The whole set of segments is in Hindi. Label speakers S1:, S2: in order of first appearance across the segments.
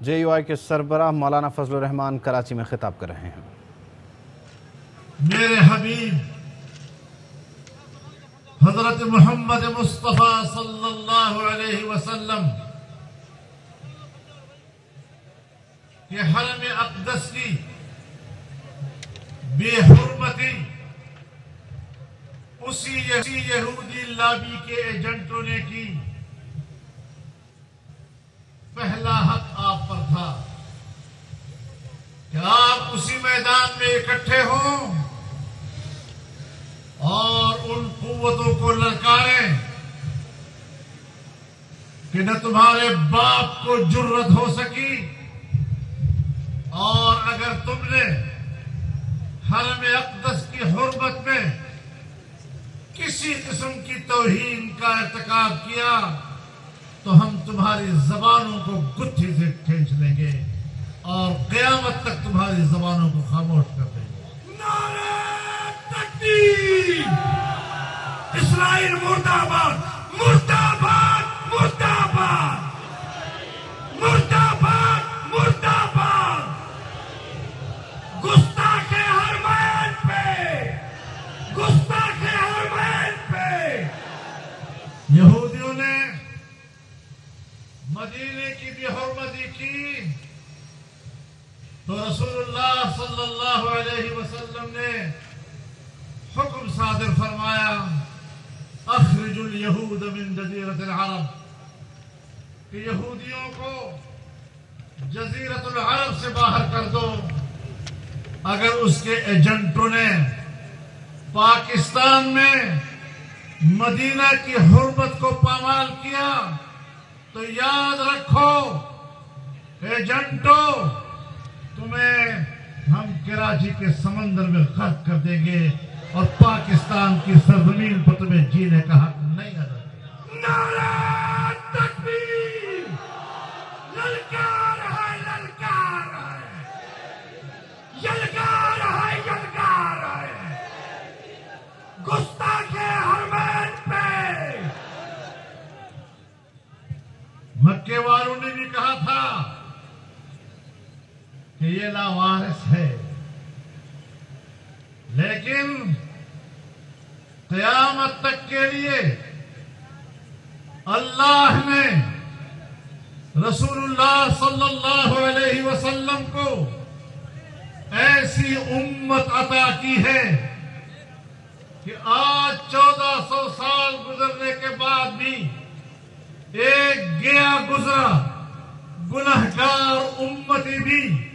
S1: जे यू आई के सरबराह मौलाना फजल रहमान कराची में खिताब कर रहे हैं।
S2: मेरे हबीब, हज़रत मोहम्मद मुस्तफ़ा सल्लल्लाहु अलैहि वसल्लम के हरम अकदस की बेहरमती, उसी उसी यहूदी लाबी के एजेंटों ने की। पहला हक आप पर था। कि आप उसी मैदान में इकट्ठे हों? और उन कुवतों को ललकारें कि न तुम्हारे बाप को जुर्रत हो सकी। और अगर तुमने हरम अकदस की हुरबत में किसी किस्म की तोहीन का irtikab किया तो हम तुम्हारी जबानों को गुत्थी से खींच लेंगे और कयामत तक तुम्हारी जबानों को खामोश कर देंगे।
S3: इसराइल मुर्दाबाद मुर्दाबाद मुर्दाबाद!
S2: सल्लल्लाहु अलैहि वसल्लम ने हुक्म सादिर फरमाया, अखरजुल यहूद मिन जजीरत अरब। कि यहूदियों को जजीरतुल अरब से बाहर कर दो। अगर उसके एजेंटों ने पाकिस्तान में मदीना की हुरमत को पामाल किया तो याद रखो, एजेंटो, तुम्हें हम कराची के समंदर में खत कर देंगे और पाकिस्तान की सरजमीन पर तुम्हें जीने का हक नहीं अदा कि ये लावारिस है। लेकिन कयामत तक के लिए अल्लाह ने रसूलुल्लाह सल्लल्लाहु अलैहि वसल्लम को ऐसी उम्मत अता की है कि आज 1400 साल गुजरने के बाद भी एक गया गुजरा, गुनहगार उम्मती भी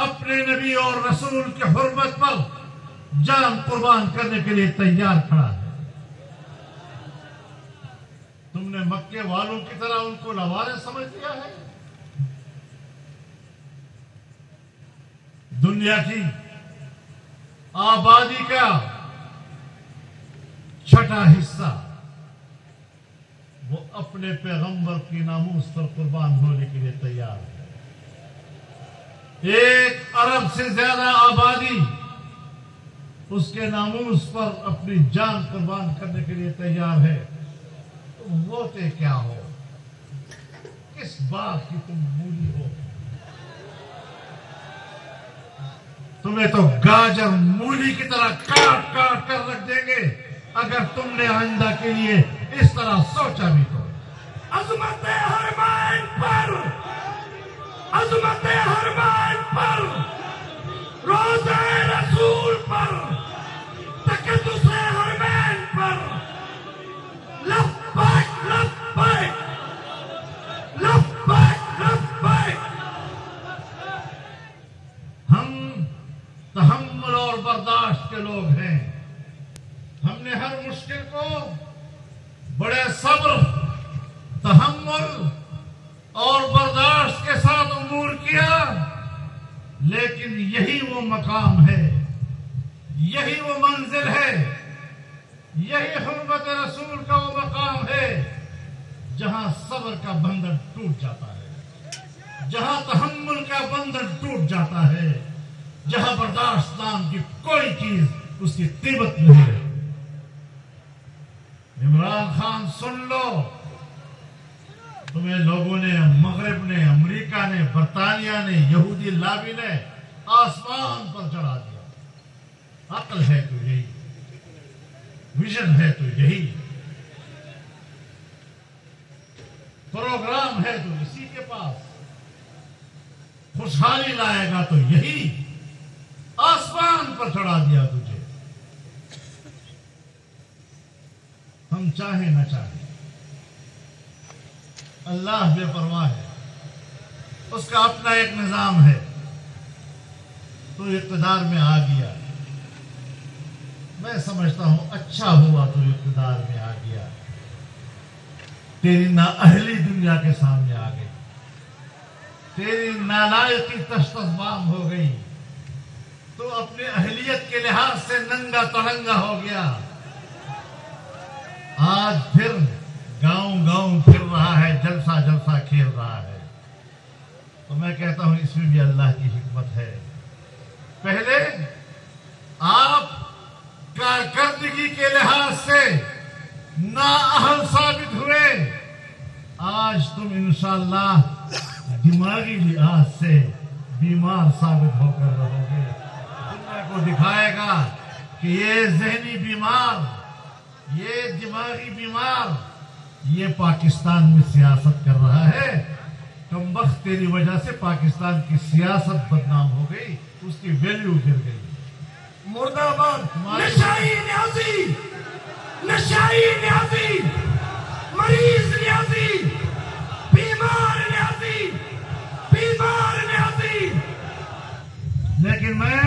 S2: अपने नबी और रसूल के हुर्मत पर जान कुर्बान करने के लिए तैयार खड़ा है। तुमने मक्के वालों की तरह उनको लवारे समझ लिया है? दुनिया की आबादी का छठा हिस्सा, वो अपने पैगंबर की नामूस पर कुर्बान होने के लिए तैयार है। एक अरब से ज़्यादा आबादी उसके नामूस पर अपनी जान कुर्बान करने के लिए तैयार है। तुम होते क्या हो? किस बात की तुम मूली हो? तुम्हें तो गाजर मूली की तरह काट काट कर रख देंगे, अगर तुमने आइंदा के लिए इस तरह सोचा भी तो।
S3: अजमत हरमैन पर! अजमत हरमैन पर रोज़े रसूल पर तकद्दुस हरमैन पर लब्बैक लब्बैक लब्बैक लब्बैक
S2: हम तहम्मुल और बर्दाश्त के लोग हैं हमने हर मुश्किल को बड़े सब्र तहम्मुल और बर्दाश्त के साथ अमूर किया लेकिन यही वो मकाम है। यही वो मंजिल है। यही हुर्मत रसूल का वो मकाम है, जहाँ सबर का बंधन टूट जाता है, जहाँ तहमुल का बंधन टूट जाता है, जहाँ बर्दाश्त नाम की कोई चीज़ उसकी तीबत नहीं है। इमरान खान, सुन लो। तुम्हें लोगों ने, मगरब ने, अमेरिका ने, बरतानिया ने, यहूदी लाबी ने आसमान पर चढ़ा दिया। अक्ल है तो यही, विजन है तो यही। प्रोग्राम है तो इसी के पास। खुशहाली लाएगा तो यही। आसमान पर चढ़ा दिया तुझे। हम चाहे ना चाहे। अल्लाह बेपरवाह है। उसका अपना एक निज़ाम है। तो इकतदार में आ गया। मैं समझता हूँ अच्छा हुआ तो इकतदार में आ गया। तेरी नाअहली दुनिया के सामने आ गई। तेरी नालायकी तस्तबाम हो गई। तो अपने अहलियत के लिहाज से नंगा तड़ंगा हो गया। आज फिर गाँव गाँव फिर रहा है, जलसा जलसा खेल रहा है। तो मैं कहता हूँ, इसमें भी अल्लाह की हिकमत है। पहले आप कारकर्दगी के लिहाज से नाअहल साबित हुए। आज तुम इंशाल्लाह दिमागी लिहाज से बीमार साबित होकर रहोगे। दुनिया को दिखाएगा कि ये जहनी बीमार, ये दिमागी बीमार, ये पाकिस्तान में सियासत कर रहा है। कम वक्त तेरी वजह से पाकिस्तान की सियासत बदनाम हो गई उसकी वैल्यू गिर गई।
S3: मुर्दाबाद नशाई न्याजी नशाई न्याजी मरीज़ न्याजी बीमार न्याजी बीमार न्याजी
S2: लेकिन मैं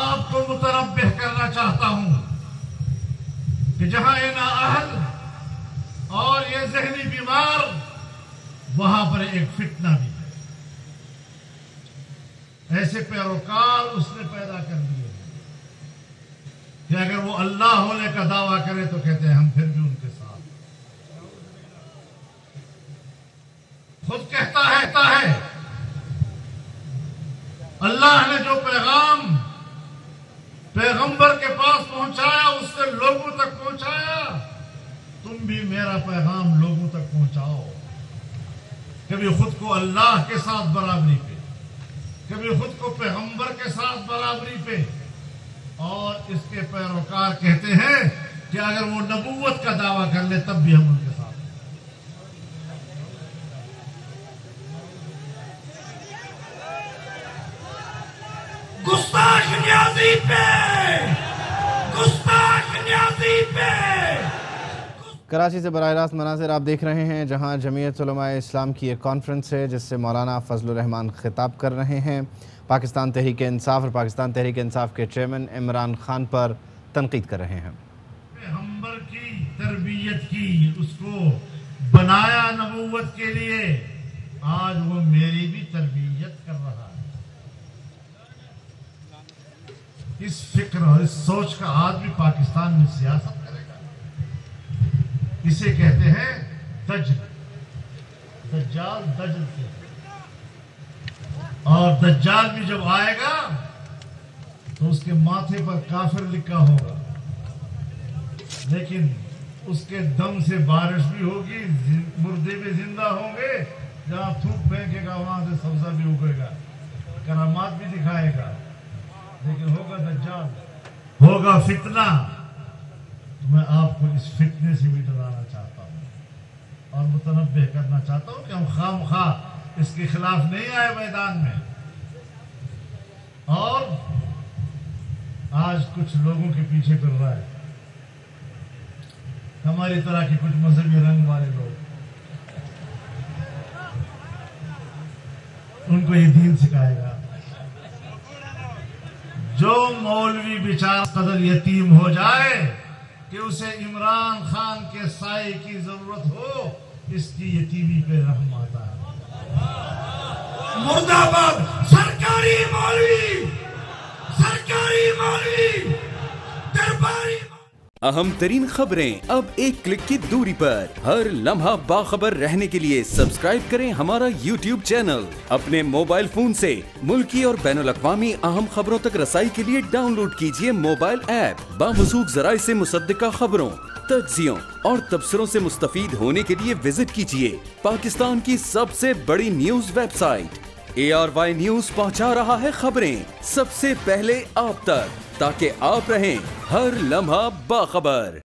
S2: आपको मुतरबिह करना चाहता हूँ कि जहाँ ये नाअहल और ये जहनी बीमार वहाँ पर एक फितना भी है। ऐसे पैरोकार उसने पैदा कर दिए। कि अगर वो अल्लाह होने का दावा करे तो कहते हैं, हम फिर भी उनके साथ खुद कहता है कहता है, अल्लाह ने जो पैगाम पैगंबर के पास पहुँचाया, उससे लोगों तक पहुँचाया, तुम भी मेरा पैगाम लोगों तक पहुंचाओ। कभी खुद को अल्लाह के साथ बराबरी पे, कभी खुद को पैगंबर के साथ बराबरी पे। और इसके पैरोकार कहते हैं कि अगर वो नबूवत का दावा कर ले, तब भी हम उनके
S1: कराची से बरह रास्त मनाजिर आप देख रहे हैं, जहाँ जमीयत इस्लाम की एक कॉन्फ्रेंस है, जिससे मौलाना फजल रहमान खिताब कर रहे हैं। पाकिस्तान तहरीक इंसाफ और पाकिस्तान तहरीक इंसाफ के चेयरमैन इमरान खान पर तनकीद कर रहे हैं।
S2: तरबियत की, उसको बनाया नबूवत के लिए, आज वो मेरी भी तरबियत कर रहा है। इस फ़िक्र और इस सोच का आज भी पाकिस्तान में सियासत इसे कहते हैं? दज्ल दज्जाल दज्ल से। और दज्जाल भी जब आएगा तो उसके माथे पर काफिर लिखा होगा। लेकिन उसके दम से बारिश भी होगी मुर्दे भी ज़िंदा होंगे। जहाँ थूक फेंकेगा, वहाँ से सब्जा भी उगेगा। करामात भी दिखाएगा। लेकिन होगा दज्जाल। होगा फितना। मैं आपको इस फितने से भी डराना चाहता हूँ। और मुतनबे करना चाहता हूँ कि हम खाम खा इसके खिलाफ नहीं आए मैदान में। और आज कुछ लोगों के पीछे फिर रहा है। हमारी तरह के कुछ मजहबी रंग वाले लोग। उनको ये दीन सिखाएगा। जो मौलवी बेचारा कदर यतीम हो जाए कि उसे इमरान खान के साय की ज़रूरत हो, इसकी ये यतीमी पे रहम आता है।
S3: मुर्दाबाद, सरकारी मौलवी सरकारी मौलवी।
S4: अहम तरीन खबरें अब एक क्लिक की दूरी पर। हर लम्हा बाखबर रहने के लिए सब्सक्राइब करें हमारा यूट्यूब चैनल अपने मोबाइल फ़ोन से मुल्की और बैन अवी अहम खबरों तक रसाई के लिए डाउनलोड कीजिए मोबाइल ऐप बामसूख जराये से मुसदा खबरों तजियों और तबसरों से मुस्तफ़ होने के लिए विज़िट कीजिए। पाकिस्तान की सबसे बड़ी news website A R Y news पहुँचा रहा है खबरें। सबसे पहले आप तक, ताकि आप रहें हर लम्हा बाखबर।